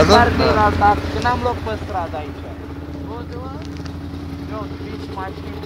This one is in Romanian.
înregistrează? Din alta, că n-am loc pe stradă aici. Eu, vin și mașini.